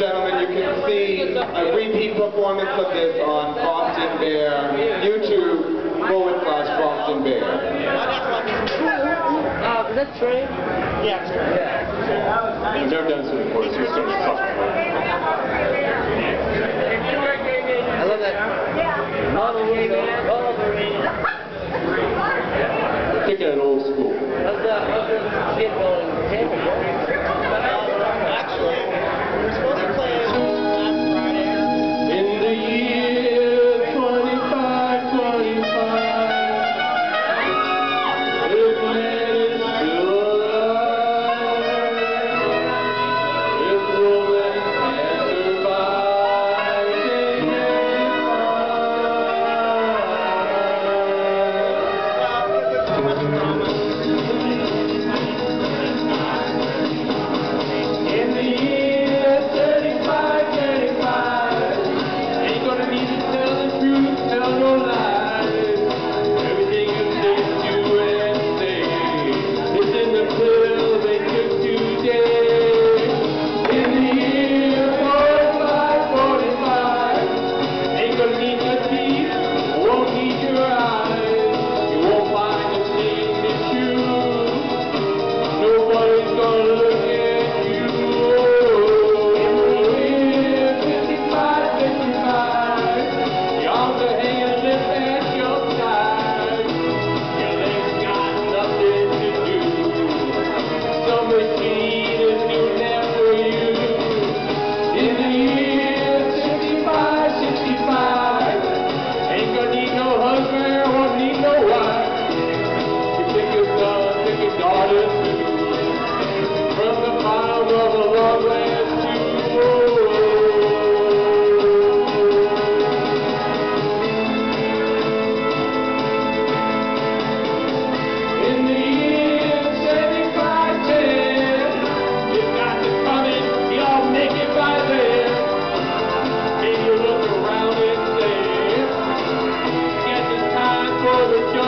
gentlemen, you can see a repeat performance of this on Boston Bear, YouTube forward slash Boston Bear. Uh, is that Trey? Yeah, Trey. Yeah. I've never done this before, so it's sort of tough. I love that. Yeah. Model Kicking it old school. How's that? How's that?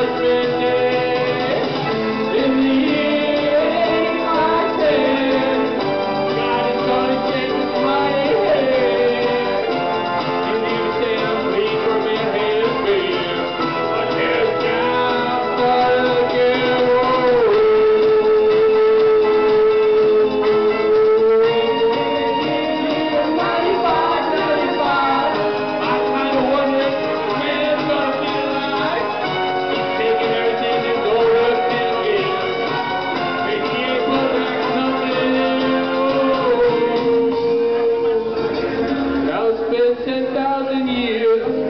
Lord, 10,000 years.